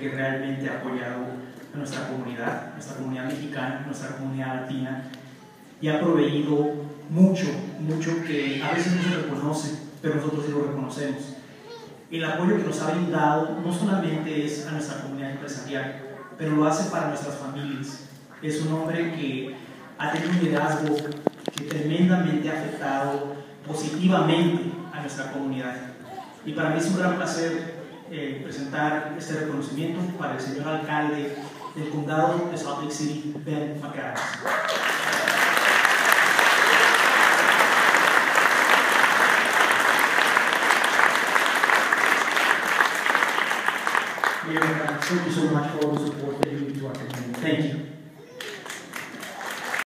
que realmente ha apoyado a nuestra comunidad, nuestra comunidad mexicana, nuestra comunidad latina, y ha proveído mucho, mucho que a veces no se reconoce, pero nosotros sí lo reconocemos. El apoyo que nos ha brindado no solamente es a nuestra comunidad empresarial, pero lo hace para nuestras familias. Es un hombre que ha tenido un liderazgo que tremendamente ha afectado positivamente a nuestra comunidad. Y para mí es un gran placer eh, presentar este reconocimiento para el señor alcalde del condado de Salt Lake City, Ben McAdams. Thank you so much for all the support that you give to our community. Thank you.